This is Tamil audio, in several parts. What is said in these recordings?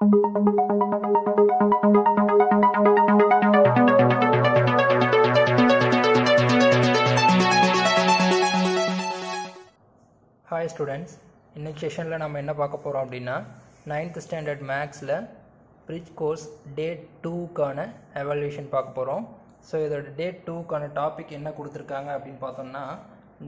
ஹாய் ஸ்டூடெண்ட்ஸ் இன்னைக்கு செஷனில் நம்ம என்ன பார்க்க போகிறோம் அப்படின்னா நைன்த் ஸ்டாண்டர்ட் மேக்ஸில் பிரிட்ஜ் கோர்ஸ் டே டூக்கான எவாலுவேஷன் பார்க்க போகிறோம் ஸோ இதோட டே டூக்கான டாபிக் என்ன கொடுத்துருக்காங்க அப்படின்னு பார்த்தோம்னா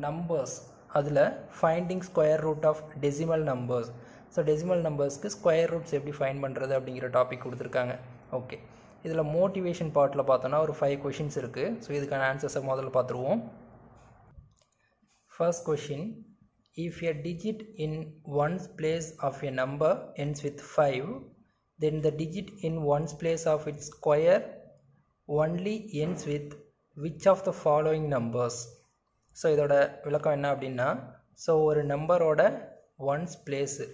நம்பர்ஸ் அதில் finding square root of decimal numbers so decimal நம்பர்ஸ்க்கு square roots எப்படி ஃபைன் பண்ணுறது அப்படிங்கிற டாபிக் கொடுத்துருக்காங்க. ஓகே இதில் மோட்டிவேஷன் பார்ட்டில் பார்த்தோன்னா ஒரு ஃபைவ் கொஷின்ஸ் இருக்குது ஸோ இதுக்கான ஆன்சர்ஸை முதல்ல பார்த்துருவோம். First question if a digit in ones place of a number ends with five then the digit in ones place of its square only ends with which of the following numbers? So இதோட விளக்கம் என்ன அப்படின்னா ஸோ ஒரு நம்பரோட ஒன்ஸ் பிளேஸு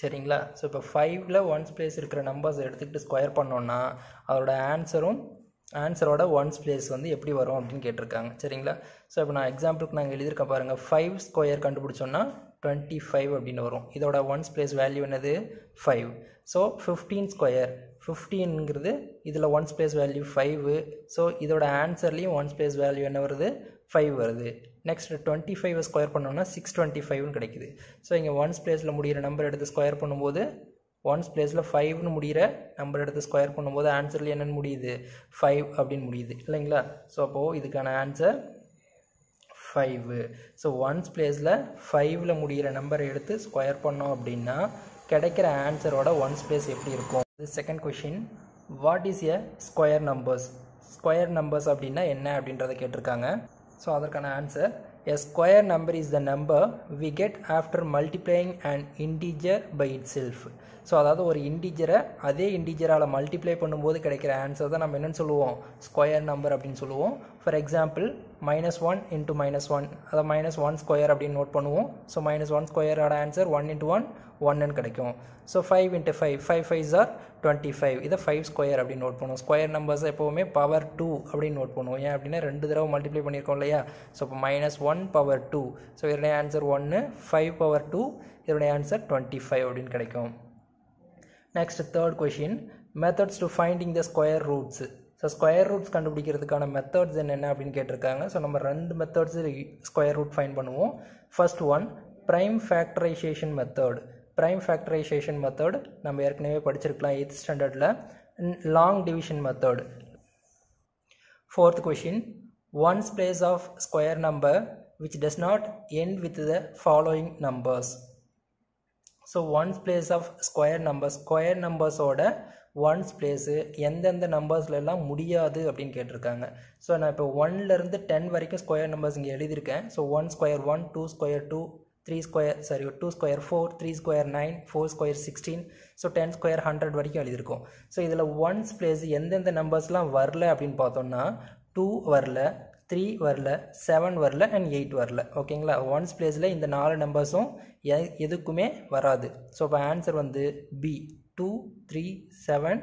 சரிங்களா? ஸோ இப்போ ஃபைவ்ல ஒன்ஸ் பிளேஸ் இருக்கிற நம்பர்ஸ் எடுத்துக்கிட்டு ஸ்கொயர் பண்ணோன்னா அதோட ஆன்சரும் ஆன்சரோட ஒன்ஸ் பிளேஸ் வந்து எப்படி வரும் அப்படின்னு கேட்டிருக்காங்க. சரிங்களா? ஸோ இப்போ நான் எக்ஸாம்பிளுக்கு நாங்கள் எழுதியிருக்க பாருங்கள் ஃபைவ் ஸ்கொயர் கண்டுபிடிச்சோன்னா டுவெண்ட்டி ஃபைவ் அப்படின்னு வரும். இதோட ஒன்ஸ் பிளேஸ் வேல்யூ என்னது? ஃபைவ் ஸோ ஃபிஃப்டீன் ஸ்கொயர் ஃபிஃப்டீனுங்கிறது இதில் ones place value five so இதோட ஆன்சர்லேயும் ஒன்ஸ் பிளேஸ் வேல்யூ என்ன வருது? ஃபைவ் வருது. நெக்ஸ்ட் டுவெண்ட்டி ஃபைவ் ஸ்கொயர் பண்ணோம்னா சிக்ஸ் டுவெண்ட்டி ஃபைவ்னு கிடைக்குது. ஸோ இங்கே ஒன்ஸ் பிளேஸில் முடிகிற நம்பர் எடுத்து ஸ்கொயர் பண்ணும்போது ஒன்ஸ் பிளேஸில் ஃபைவ்னு முடிகிற நம்பர் எடுத்து ஸ்கொயர் பண்ணும்போது ஆன்சரில் என்னென்னு முடியுது? ஃபைவ் அப்படின்னு முடியுது. இல்லைங்களா? ஸோ அப்போது இதுக்கான ஆன்சர் ஃபைவு ஸோ ஒன்ஸ் பிளேஸில் ஃபைவ்ல முடிகிற நம்பரை எடுத்து ஸ்கொயர் பண்ணோம் அப்படின்னா கிடைக்கிற ஆன்சரோட ஒன்ஸ் பிளேஸ் எப்படி இருக்கும்? Second question what is a square numbers square numbers அப்படின்னா என்ன அப்படின்றத கேட்டிருக்காங்க. ஸோ அதற்கான answer a square number is the number we get after multiplying and integer by itself so அதாவது ஒரு இன்டீஜரை அதே இன்டீஜரால் மல்டிப்ளை பண்ணும்போது கிடைக்கிற ஆன்சர் தான் நம்ம என்னென்னு சொல்லுவோம்? ஸ்கொயர் நம்பர் அப்படின்னு சொல்லுவோம். For example minus one into minus one அதை மைனஸ் ஒன் ஸ்கொயர் அப்படின்னு நோட் பண்ணுவோம். ஸோ மைனஸ் ஒன் ஸ்கொயரோட ஆன்சர் ஒன் இன்ட்டு ஒன் ஒன்னு கிடைக்கும். So five into five five five or twenty five இதை ஃபைவ் ஸ்கொயர் அப்படின்னு நோட் பண்ணுவோம். ஸ்கொயர் நம்பர்ஸ் எப்போவுமே பவர் டூ அப்படின்னு நோட் பண்ணுவோம். ஏன் அப்படின்னா ரெண்டு தடவை மல்டிப்ளை பண்ணியிருக்கோம் இல்லையா? ஸோ இப்போ minus one power two so இதனுடைய ஆன்சர் ஒன்று ஃபைவ் பவர் டூ இதனுடைய ஆன்சர் டுவெண்ட்டி ஃபைவ் அப்படின்னு கிடைக்கும். Next third question methods to finding the square roots so square roots கண்டுபிடிக்கிறதுக்கான methods என்னென்ன அப்படின்னு கேட்டிருக்காங்க. ஸோ நம்ம ரெண்டு மெத்தட்ஸ் ஸ்கொயர் ரூட் ஃபைன் பண்ணுவோம். First one prime factorisation method prime factorisation method நம்ம ஏற்கனவே படிச்சிருக்கலாம் எயித் ஸ்டாண்டர்டில் long division method fourth question ones place of square number which does not end with the following numbers so ones place of square number square நம்பர்ஸோட ones place எந்தெந்த நம்பர்ஸ்லாம் முடியாது அப்படின்னு கேட்டிருக்காங்க. ஸோ நான் இப்போ ஒன்லேருந்து டென் வரைக்கும் ஸ்கொயர் நம்பர்ஸ் இங்கே எழுதியிருக்கேன். So one square one two square two three square sorry two square four three square nine four square sixteen so ten square hundred வரைக்கும் எழுதியிருக்கோம். ஸோ இதில் ஒன்ஸ் பிளேஸ் எந்தெந்த நம்பர்ஸ்லாம் வரல அப்படின்னு பார்த்தோம்னா டூ வரல த்ரீ வரல செவன் வரல அண்ட் எயிட் வரல. ஓகேங்களா? ஒன்ஸ் பிளேஸில் இந்த நாலு நம்பர்ஸும் எ எதுக்குமே வராது. ஸோ இப்போ ஆன்சர் வந்து B two three seven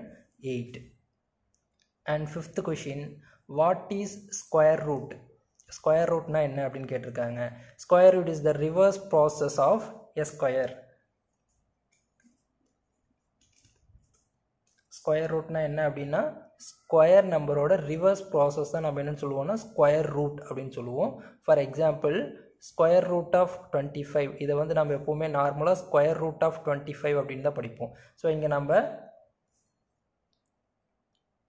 eight and fifth question what is square root square ரூட்னா என்ன அப்படின்னு கேட்டிருக்காங்க. Square root is the reverse process of a square square ரூட்னா என்ன அப்படின்னா ஸ்கொயர் நம்பரோட ரிவர்ஸ் ப்ராசஸ் தான் நம்ம என்னென்னு சொல்லுவோம்னா ஸ்கொயர் ரூட் அப்படின்னு சொல்லுவோம். For example square root of twenty five இதை வந்து நம்ம எப்போவுமே நார்மலாக square root of twenty five அப்படின்னு தான் படிப்போம். ஸோ இங்கே நம்ம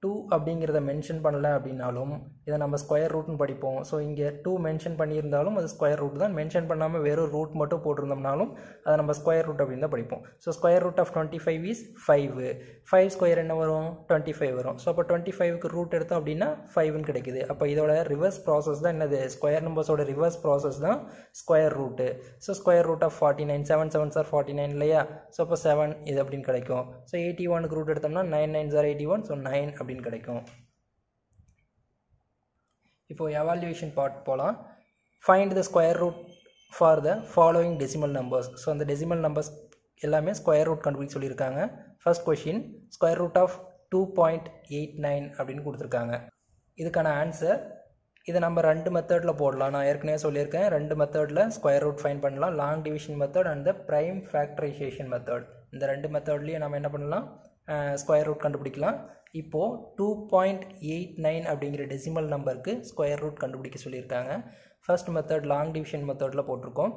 டூ அப்படிங்கிறத மென்ஷன் பண்ணல அப்படின்னாலும் இதை நம்ம ஸ்கொயர் ரூட்னு படிப்போம். ஸோ இங்கே டூ மென்ஷன் பண்ணியிருந்தாலும் அது ஸ்கொயர் ரூட் தான். மென்ஷன் பண்ணாமல் வெறும் ரூட் மட்டும் போட்டிருந்தோம்னாலும் அதை நம்ம ஸ்கொயர் ரூட் அப்படின்னு தான் படிப்போம். So square root of twenty five is five five square என்ன வரும்? டுவெண்ட்டி ஃபைவ் வரும். ஸோ அப்போ டுவெண்ட்டி ஃபைவ்க்கு ரூட் எடுத்தோம் அப்படின்னா ஃபைவ்னு கிடைக்குது. அப்போ இதோட ரிவர்ஸ் ப்ராசஸ் தான் என்னது? ஸ்கொயர் நம்பர்ஸோட ரிவர்ஸ் ப்ராசஸ் தான் square root so square root of forty nine seven seven sir forty nine இல்லையா? ஸோ அப்போ செவன் இது அப்படின்னு கிடைக்கும். ஸோ எயிட்டி ஒனுக்கு ரூட் எடுத்தோம்னா nine nine sir eighty one so nine அப்படின்னு கிடைக்கும். இப்போது எவால்யூவேஷன் பார்ட் போகலாம் find the square root for the following decimal numbers so அந்த டெசிமல் நம்பர்ஸ் எல்லாமே ஸ்கொயர் ரூட் கண்டுபிடிக்க சொல்லியிருக்காங்க. First question square root of two point eight nine அப்படின்னு கொடுத்துருக்காங்க. இதுக்கான ஆன்சர் இதை நம்ம ரெண்டு மெத்தடில் போடலாம். நான் ஏற்கனவே சொல்லியிருக்கேன் ரெண்டு மெத்தடில் ஸ்கொயர் ரூட் ஃபைன் பண்ணலாம். Long division method and the prime factorization method இந்த ரெண்டு மெத்தட்லேயும் நம்ம என்ன பண்ணலாம்? ஸ்கொயர் ரூட் கண்டுபிடிக்கலாம். இப்போது டூ பாயிண்ட் எயிட் நைன் அப்படிங்கிற டெசிமல் நம்பருக்கு ஸ்கொயர் ரூட் கண்டுபிடிக்க சொல்லியிருக்காங்க. ஃபர்ஸ்ட் மெத்தட் லாங் டிவிஷன் மெத்தடில் போட்டிருக்கோம்.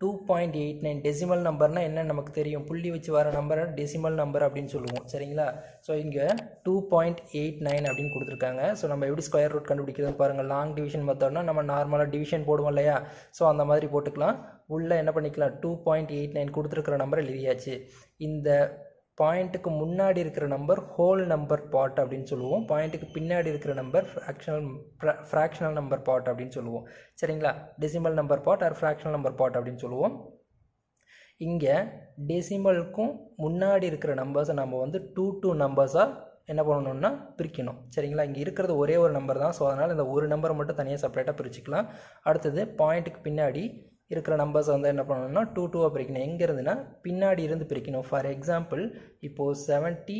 Two point eight nine decimal நம்பர்னால் என்ன நமக்கு தெரியும். புள்ளி வச்சு வர நம்பரை டெசிமல் நம்பர் அப்படின்னு சொல்லுவோம். சரிங்களா? ஸோ இங்கே டூ பாயிண்ட் எயிட் நைன் அப்படின்னு கொடுத்துருக்காங்க. ஸோ நம்ம எப்படி ஸ்கொயர் ரூட் கண்டுபிடிக்கிறதுன்னு பாருங்கள் லாங் டிவிஷன் மெத்தட்னா நம்ம நார்மலாக டிவிஷன் போடுவோம் இல்லையா? ஸோ அந்த மாதிரி போட்டுக்கலாம். உள்ளே என்ன பண்ணிக்கலாம்? டூ பாயிண்ட் எயிட் நைன் கொடுத்துருக்குற நம்பர் எழுதியாச்சு. இந்த பாயிண்ட்டுக்கு முன்னாடி இருக்கிற நம்பர் ஹோல் நம்பர் பாட் அப்படின்னு சொல்லுவோம். பாயிண்ட்டுக்கு பின்னாடி இருக்கிற number fractional fractional number part அப்படின்னு சொல்லுவோம். சரிங்களா? Decimal number part or fractional number part அப்படின்னு சொல்லுவோம். இங்கே டெசிமலுக்கும் முன்னாடி இருக்கிற நம்பர்ஸை நம்ம வந்து டூ டூ நம்பர்ஸாக என்ன பண்ணணும்னா பிரிக்கணும். சரிங்களா? இங்கே இருக்கிறது ஒரே ஒரு நம்பர் தான். ஸோ அதனால் இந்த ஒரு நம்பரை மட்டும் தனியாக செப்பரேட்டாக பிரிச்சுக்கலாம். அடுத்தது பாயிண்ட்டுக்கு பின்னாடி இருக்கிற நம்பர்ஸ் வந்து என்ன பண்ணணும்னா டூ டூவாக பிரிக்கணும். எங்கே இருந்துன்னா பின்னாடி இருந்து பிரிக்கணும். ஃபார் எக்ஸாம்பிள் இப்போது seventy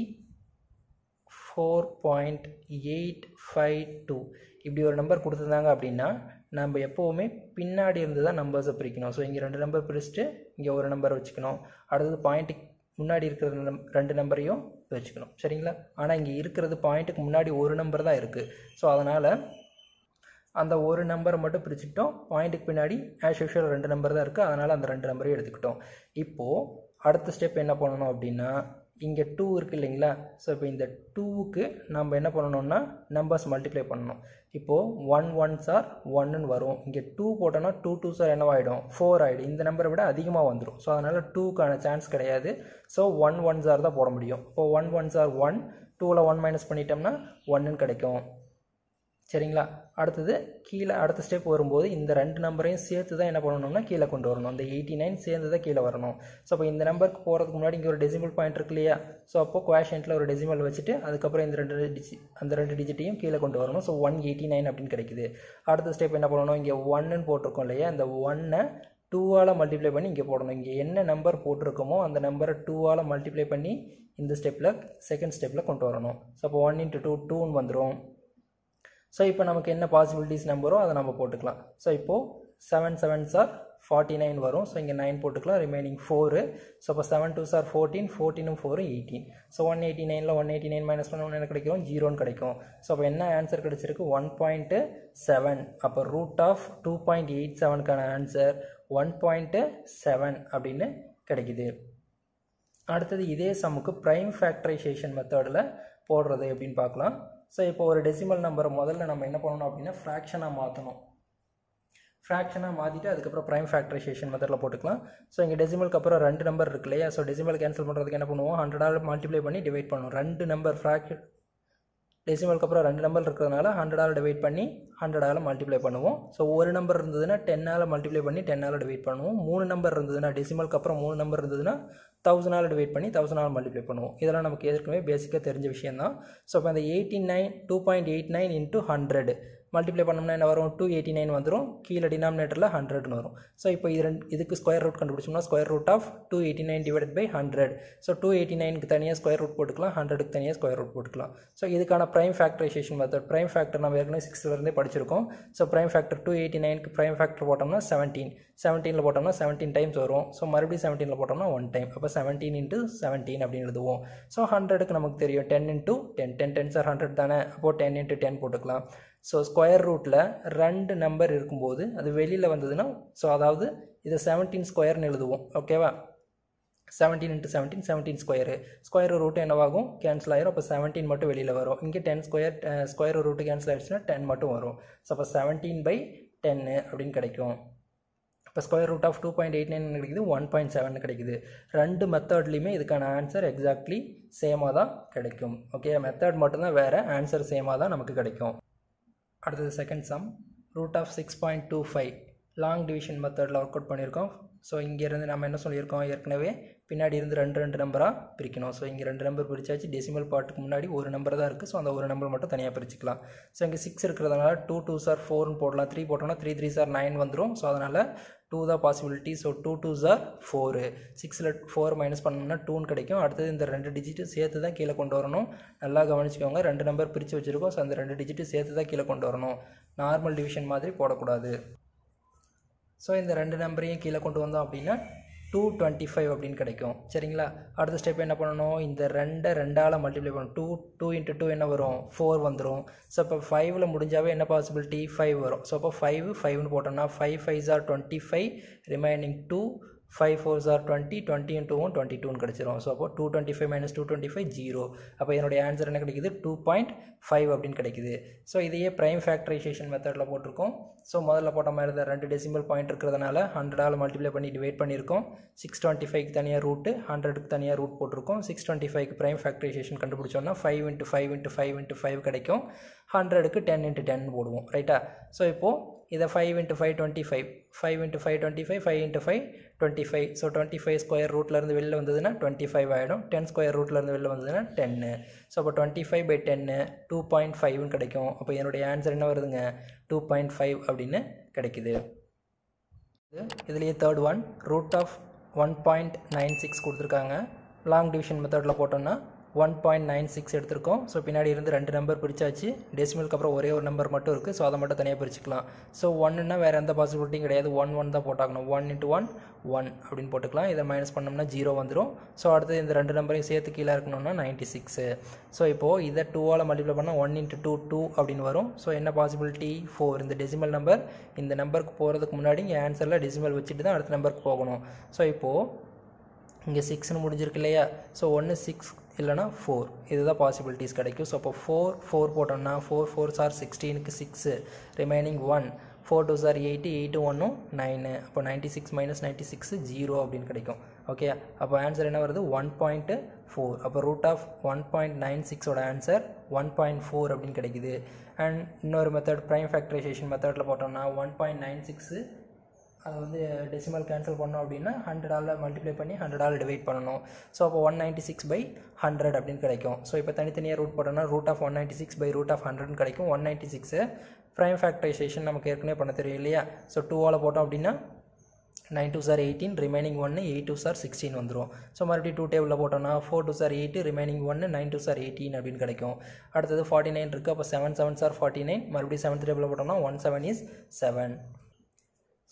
four point eight five two இப்படி ஒரு நம்பர் கொடுத்துருந்தாங்க அப்படின்னா நம்ம எப்போவுமே பின்னாடி இருந்து தான் நம்பர்ஸை பிரிக்கணும். ஸோ இங்கே ரெண்டு நம்பர் பிரிச்சுட்டு இங்கே ஒரு நம்பர் வச்சுக்கணும். அடுத்தது பாயிண்ட்டுக்கு முன்னாடி இருக்கிற நம் ரெண்டு நம்பரையும் வச்சுக்கணும். சரிங்களா? ஆனால் இங்கே இருக்கிறது பாயிண்ட்டுக்கு முன்னாடி ஒரு நம்பர் தான் இருக்குது ஸோ அதனால் அந்த ஒரு நம்பரை மட்டும் பிரிச்சுக்கிட்டோம். பாயிண்ட்டுக்கு பின்னாடி ஆஸ் யூஷுவல் ரெண்டு நம்பர் தான் இருக்குது அதனால் அந்த ரெண்டு நம்பரையும் எடுத்துக்கிட்டோம். இப்போது அடுத்த ஸ்டெப் என்ன பண்ணணும் அப்படின்னா இங்கே டூ இருக்குது இல்லைங்களா? ஸோ இப்போ இந்த டூவுக்கு நம்ம என்ன பண்ணணும்னா நம்பர்ஸ் மல்டிப்ளை பண்ணணும். இப்போது ஒன் ஒன் சார் ஒன்னுன்னு வரும். இங்கே டூ போட்டோன்னா டூ டூ சார் என்னவாயிடும்? ஃபோர் ஆகிடும் இந்த நம்பரை விட அதிகமாக வந்துடும் ஸோ அதனால் டூக்கான சான்ஸ் கிடையாது. ஸோ ஒன் ஒன் சார் தான் போட முடியும். இப்போ ஒன் ஒன் சார் ஒன் டூவில் ஒன் மைனஸ் பண்ணிட்டோம்னா ஒன்றுன்னு கிடைக்கும். சரிங்களா? அடுத்தது கீழே அடுத்த ஸ்டெப் வரும்போது இந்த ரெண்டு நம்பரையும் சேர்த்து தான் என்ன பண்ணணும்னா கீழே கொண்டு வரணும். அந்த எயிட்டி நைன் சேர்ந்து தான் கீழே வரணும். ஸோ அப்போ இந்த நம்பருக்கு போகிறதுக்கு முன்னாடி இங்கே ஒரு டெசிமல் பாயிண்ட் இருக்கு இல்லையா? ஸோ அப்போ குவாஷன்ட்டில் ஒரு டெசிமல் வச்சுட்டு அதுக்கப்புறம் இந்த ரெண்டு டிஜி அந்த ரெண்டு டிஜிட்டையும் கீழே கொண்டு வரணும். ஸோ ஒன் எயிட்டி நைன் அப்படின்னு கிடைக்குது. அடுத்த ஸ்டெப் என்ன பண்ணணும்? இங்கே ஒன்னுன்னு போட்டிருக்கோம் இல்லையா? இந்த ஒன்னை டூவால் மல்டிப்ளை பண்ணி இங்கே போடணும். இங்கே என்ன நம்பர் போட்டிருக்கோமோ அந்த நம்பரை டூவால் மல்டிப்ளை பண்ணி இந்த ஸ்டெப்பில் செகண்ட் ஸ்டெப்பில் கொண்டு வரணும். ஸோ அப்போ ஒன் இன்ட்டு டூ டூன்னு வந்துடும் ஸோ இப்போ நமக்கு என்ன பாசிபிலிட்டிஸ் நம்பரோ அதை நம்ம போட்டுக்கலாம். ஸோ இப்போது seven seven sir forty nine வரும். ஸோ இங்கே நைன் போட்டுக்கலாம். ரிமைனிங் ஃபோரு ஸோ இப்போ செவன் டூ சார் fourteen ஃபோர்டீனும் four eighteen so one eighty நைனில் ஒன் எயிட்டி நைன் மைனஸ் பண்ண என்ன கிடைக்கும்? ஜீரோன்னு கிடைக்கும். ஸோ அப்போ என்ன ஆன்சர் கிடைச்சிருக்கு? ஒன் பாயிண்ட்டு செவன் அப்போ root of two point eight செவனுக்கான answer one point seven அப்படின்னு கிடைக்குது. அடுத்தது இதே சம்முக்கு ப்ரைம் ஃபேக்டரைசேஷன் மெத்தடில் போடுறது எப்படின்னு பார்க்கலாம். ஸோ இப்போ ஒரு டெசிமல் நம்பரை முதல்ல நம்ம என்ன பண்ணணும் அப்படின்னா ஃப்ராக்ஷனாக மாற்றணும் ஃப்ராக்ஷனாக மாற்றிட்டு அதுக்கப்புறம் ப்ரைம் ஃபேக்டரைசேஷன் மெத்தடில் போட்டுக்கலாம். ஸோ இங்கே டெசிமலுக்கு அப்புறம் ரெண்டு நம்பர் இருக்கு இல்லையா? ஸோ டெசிமல் கேன்சல் பண்ணுறதுக்கு என்ன பண்ணுவோம்? ஹண்ட்ரடால் மல்டிப்ளை பண்ணி டிவைட் பண்ணுவோம். ரெண்டு நம்பர் ஃப்ராக்ஷன் டெசிமலுக்கு அப்புறம் ரெண்டு நம்பர் இருக்கிறதுனால ஹண்ட்ரடால் டிவைட் பண்ணி ஹண்ட்ரடால் மல்டிப்ளை பண்ணுவோம். ஸோ ஒரு நம்பர் இருந்ததுன்னா டென்னால் மல்டிப்ளை பண்ணி டென்னால் டிவைட் பண்ணுவோம். மூணு நம்பர் இருந்ததுன்னா டெசிமலுக்கு அப்புறம் மூணு நம்பர் இருந்ததுன்னா தௌசண்டால் டிவைட் பண்ணி தௌசண்டால் மல்டிப்ளை பண்ணுவோம். இதெல்லாம் நமக்கு ஏற்கனவே பேசிக்காக தெரிஞ்ச விஷயம் தான் ஸோ இப்போ அந்த eighty nine two point eight nine into hundred multiply பண்ணோம்னா என்ன வரும்? டூ எயிட்டி நைன் வந்துடும் கீழே டினாமினேட்டரில் ஹண்ட்ரட்னு வரும். ஸோ இப்போ இது ரெண்டு இதுக்கு square root கண்டுபிடிச்சோம்னா square root of two eighty nine divide by hundred so two eighty நைனுக்கு தனியாக ஸ்கொயர் ரூட் போட்டுக்கலாம் ஹண்ட்ரடுக்கு தனியாக ஸ்கொயர் ரூட் போட்டுக்கலாம். ஸோ இதுக்கான prime factorization method prime factor நம்ம ஏற்கனவே சிக்ஸ்த்லேருந்தே படிச்சிருக்கோம். So prime factor two eighty நைனுக்கு ப்ரைம் ஃபேக்டர் போட்டோம்னா செவன்டீன் செவன்டீனில் போட்டோம்னா செவன்டீன் டைம்ஸ் வரும். ஸோ மறுபடியும் செவன்டீனில் போட்டோம்னா ஒன் டைம் அப்போ செவன்டீன் இன்ட்டு செவன்டீன் அப்படின்னு எழுதுவோம். ஸோ ஹண்ட்ரடுக்கு நமக்கு தெரியும். Ten into ten ten ten sir hundred தானே. அப்போது டென் இன்ட்டு டென் போட்டுக்கலாம். ஸோ ஸ்கொயர் ரூட்டில் ரெண்டு நம்பர் இருக்கும்போது அது வெளியில் வந்ததுன்னா ஸோ அதாவது இதை செவன்டீன் ஸ்கொயர்னு எழுதுவோம். ஓகேவா seventeen into seventeen seventeen square square root என்னவாகும்? கேன்சல் ஆயிரும். அப்போ செவன்டீன் மட்டும் வெளியில் வரும். இங்கே ten square square root cancel ஆயிடுச்சுன்னா டென் மட்டும் வரும். ஸோ அப்போ செவன்டீன் பை டென்னு அப்படின்னு கிடைக்கும். இப்போ square root of two point eight nine கிடைக்குது ஒன் பாயிண்ட் செவன் கிடைக்குது. ரெண்டு மெத்தட்லேயுமே இதுக்கான ஆன்சர் எக்ஸாக்ட்லி சேமாக தான் கிடைக்கும். ஓகே மெத்தட் மட்டும்தான் வேறு ஆன்சர் சேமாக தான் நமக்கு கிடைக்கும். அடுத்தது second sum root of six point two five long division மெத்தடில் ஒர்க் அவுட் பண்ணியிருக்கோம். ஸோ இங்கேருந்து நம்ம என்ன சொல்லியிருக்கோம்? ஏற்கனவே பின்னாடி இருந்து ரெண்டு ரெண்டு நம்பராக பிரிக்கணும். ஸோ இங்கே ரெண்டு நம்பர் பிரித்தாச்சு டெசிமல் பாட்டுக்கு முன்னாடி ஒரு நம்பர் தான் இருக்குது ஸோ அந்த ஒரு நம்பர் மட்டும் தனியாக பிரிச்சுக்கலாம். ஸோ இங்கே சிக்ஸ் இருக்கிறதுனால டூ டூ சார் ஃபோர்னு போடலாம். த்ரீ போட்டோம்னா த்ரீ த்ரீ சார் நைன் வந்துடும் ஸோ அதனால் டூ தான் பாசிபிலிட்டி ஸோ டூ டூ சார் ஃபோரு சிக்ஸில் ஃபோர் மைனஸ் பண்ணோம்னா டூன்னு கிடைக்கும். அடுத்தது இந்த ரெண்டு டிஜிட்டு சேர்த்து தான் கீழே கொண்டு வரணும். நல்லா கவனிச்சுக்கோங்க. ரெண்டு நம்பர் பிரித்து வச்சுருக்கோம். ஸோ அந்த ரெண்டு டிஜிட்டு சேர்த்து தான் கீழே கொண்டு வரணும். நார்மல் டிவிஷன் மாதிரி போடக்கூடாது. ஸோ இந்த ரெண்டு நம்பரையும் கீழே கொண்டு வந்தோம் அப்படின்னா டூ டுவெண்ட்டி ஃபைவ் அப்படின்னு கிடைக்கும். சரிங்களா? அடுத்த ஸ்டெப் என்ன பண்ணணும்? இந்த ரெண்டை ரெண்டால் மல்டிப்ளை பண்ணணும். டூ டூ இன்ட்டு டூ என்ன வரும்? ஃபோர் வந்துடும் ஸோ இப்போ ஃபைவ்ல முடிஞ்சாவே என்ன பாசிபிலிட்டி ஃபைவ் வரும். ஸோ அப்போ ஃபைவ் ஃபைவ்னு போட்டோம்னா five five or twenty five remaining two five four or twenty twenty டூவும் டுவெண்ட்டி டூன்னு கிடச்சிரும். ஸோ அப்போ two twenty five minus two twenty five zero அப்போ என்னுடைய ஆன்சர் என்ன கிடைக்குது? டூ பாயிண்ட் ஃபைவ் அப்படின்னு கிடைக்குது. ஸோ இதையே ப்ரைம் ஃபேக்டரைசேஷன் மெத்தடில் போட்டிருக்கோம். ஸோ முதல்ல போட்ட மாதிரி தான் ரெண்டு டெசிமல் பாயிண்ட் இருக்கிறதுனால ஹண்ட்ரடால் மல்டிப்ளை பண்ணி டிவைட் பண்ணியிருக்கோம். சிக்ஸ் டுவெண்ட்டி ஃபைவ்க்கு தனியாக ரூட்டு ஹண்ட்ரடுக்கு தனியாக ரூட் போட்டிருக்கோம். சிக்ஸ் டுவெண்ட்டி ஃபைவ்க்கு prime factorisation கண்டுபிடிச்சோன்னா five into five into five into five கிடைக்கும். ஹண்ட்ரடுக்கு டென் இன்ட்டு டென் போடுவோம். ரைட்டா ஸோ இப்போது இதை five into five twenty five five into five twenty five five into five twenty five so twenty five square ரூட்லேருந்து வெளில வந்ததுன்னா டுவெண்ட்டி ஃபைவ் ஆகிடும் டென் ஸ்கொயர் ரூட்லேருந்து வெளில வந்ததுன்னா டென்னு ஸோ அப்போ twenty five by ten two point ஃபைவ்னு கிடைக்கும். அப்போ என்னுடைய ஆன்சர் என்ன வருதுங்க? டூ பாயிண்ட் ஃபைவ் அப்படின்னு கிடைக்குது. இதுலேயே third one root of one point nine six கொடுத்துருக்காங்க. லாங் டிவிஷன் மெத்தடில் போட்டோம்னா ஒன் பாயிண்ட் நைன் சிக்ஸ் எடுத்திருக்கோம். ஸோ பின்னாடி இருந்து ரெண்டு நம்பர் பிரிச்சாச்சு. டெசிமலுக்கு அப்புறம் ஒரே ஒரு நம்பர் மட்டும் இருக்குது ஸோ அதை மட்டும் தனியாக பிரிச்சுக்கலாம். ஸோ ஒன்றுன்னா வேறு எந்த பாசிபிலிட்டியும் கிடையாது. ஒன் ஒன் தான் போட்டாக்கணும். ஒன் இன்ட்டு ஒன் ஒன் அப்படின்னு போட்டுக்கலாம். இதை மைனஸ் பண்ணோம்னா ஜீரோ வந்துடும் ஸோ அடுத்து இந்த ரெண்டு நம்பரையும் சேர்த்து கீழே இருக்கணும்னா நைன்ட்டி சிக்ஸு ஸோ இப்போது இதை டூவால் மல்டிப்ளை பண்ணால் ஒன் இன்ட்டு டூ டூ அப்படின்னு வரும். ஸோ என்ன பாசிபிலிட்டி ஃபோர் இந்த டெசிமல் நம்பர் இந்த நம்பருக்கு போகிறதுக்கு முன்னாடி இங்கே ஆன்சரில் டெசிமல் வச்சுட்டு தான் அடுத்த நம்பருக்கு போகணும். ஸோ இப்போது இங்கே சிக்ஸ்னு முடிஞ்சிருக்கு இல்லையா? ஸோ ஒன்று சிக்ஸ் இல்லைனா ஃபோர் இதுதான் பாசிபிலிட்டிஸ் கிடைக்கும். ஸோ அப்போ ஃபோர் ஃபோர் போட்டோம்னா ஃபோர் ஃபோர் சார் சிக்ஸ்டீனுக்கு six remaining one four two sir eighty eight ஒன்றும் நைனு அப்போ ninety six minus ninety six zero அப்படின்னு கிடைக்கும். ஓகே அப்போ ஆன்சர் என்ன வருது? ஒன் பாயிண்ட்டு ஃபோர் அப்போ root of one point nine சிக்ஸோட answer one point four அப்படின்னு கிடைக்குது. அண்ட் இன்னொரு மெத்தட் ப்ரைம் ஃபேக்டரைசேஷன் மெத்தடில் போட்டோம்னா ஒன் பாயிண்ட் நைன் சிக்ஸு அதை வந்து டெசிமல் கேன்சல் பண்ணோம் அப்படின்னா ஹண்ட்ரடால் மல்டிப்ளை பண்ணி ஹண்ட்ரடால் டிவைட் பண்ணணும். ஸோ அப்போ one ninety six by hundred அப்படின்னு கிடைக்கும். ஸோ இப்போ தனித்தனியாக ரூட் போட்டோம்னா root of one ninety six by root of ஹண்ட்ரட்னு கிடைக்கும். One ninety six prime factorization நமக்கு ஏற்கனவே பண்ண தெரியும் இல்லையா? ஸோ டூவால் போட்டோம் அப்படின்னா nine two are eighteen remaining ஒன்று எயிட் டூ சார் சிக்ஸ்டீன் வந்துடும் ஸோ மறுபடியும் டூ டேபிளில் போட்டோம்னா four two are eight remaining ஒன்று நைன் டூ சார் எயிட்டீன் அப்படின்னு கிடைக்கும். அடுத்தது ஃபார்ட்டி நைன் இருக்குது அப்போ seven seven are forty nine மறுபடியும் செவன்த் டேபிளில் போட்டோம்னா one seven is seven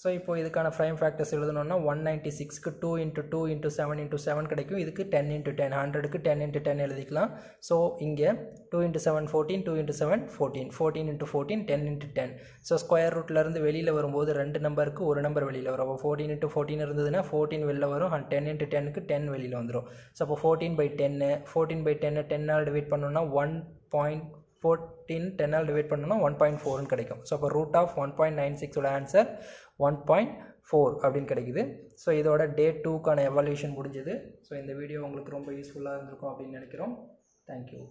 so இப்போ இதுக்கான ஃப்ரைம் ஃபேக்டர்ஸ் எழுதணும்னா one ninety சிக்ஸ்க்கு two into two into seven into seven கிடைக்கும். இதுக்கு டென் இன்ட்டு டென் ஹண்ட்ரடுக்கு டென் இன்ட்டு டென் எழுதிக்கலாம். ஸோ இங்கே two into seven fourteen two into seven fourteen fourteen into fourteen ten into ten so square ரூட்லேருந்து வெளியில் வரும்போது ரெண்டு நம்பருக்கு ஒரு நம்பர் வெளியில் வரும். அப்போ ஃபோர்டீன் இன்ட்டு ஃபோர்டீன் இருந்ததுன்னா ஃபோர்டீன் வெளில வரும். டென் இன்ட்டு டென்னுக்கு டென் வெளியில் வந்துடும் ஸோ அப்போ fourteen by ten fourteen by டென்னு டென்னால் டிவைட் பண்ணோன்னா ஒன் பாயிண்ட் ஃபோர்டீன் டென்னால் டிவைட் பண்ணோம்னா ஒன் பாயிண்ட் ஃபோர்னு கிடைக்கும். ஸோ அப்போ root of one point nine சிக்ஸோட answer one point four அப்படின்னு கிடைக்குது. ஸோ இதோட டே டூக்கான எவால்யூஷன் முடிஞ்சது. ஸோ இந்த வீடியோ உங்களுக்கு ரொம்ப யூஸ்ஃபுல்லாக இருந்திருக்கும் அப்படின்னு நினைக்கிறோம். தேங்க்யூ